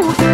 Woo!